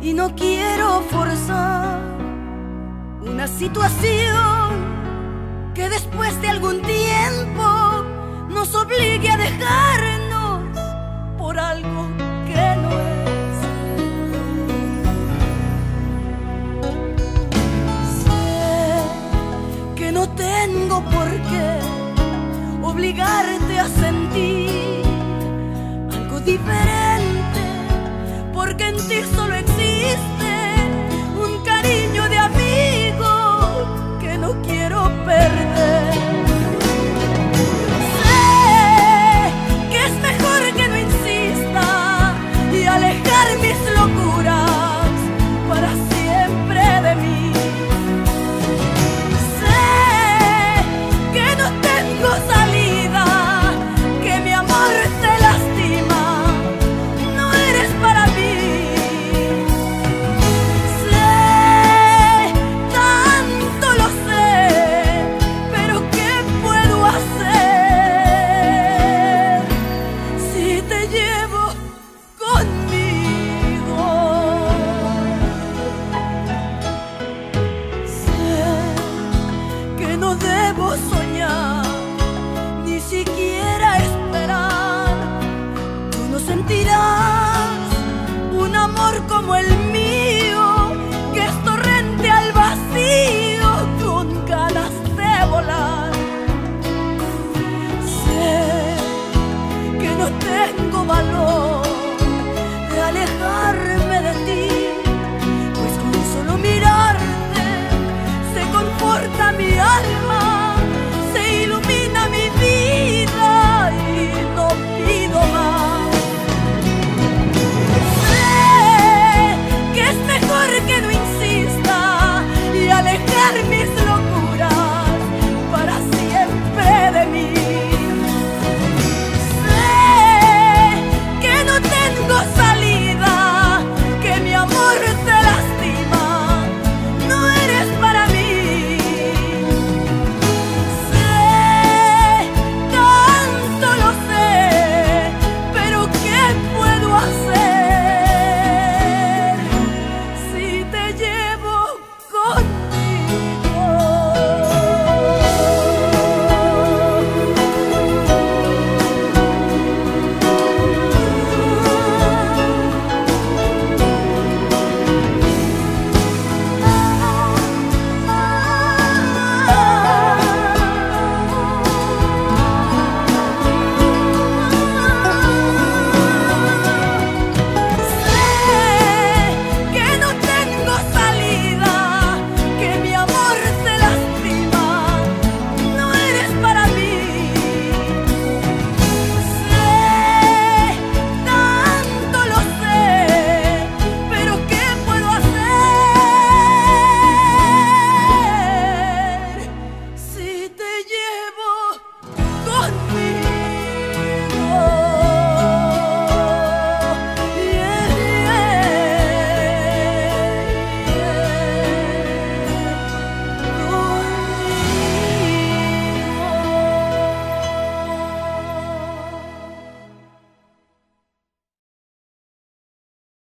y no quiero forzar una situación que después de algún tiempo nos obligue a dejarnos por algo que no es. Sé que no tengo por qué obligarte a sentir algo diferente porque en ti solo que no debo soñar, ni siquiera esperar, tú no sentirás.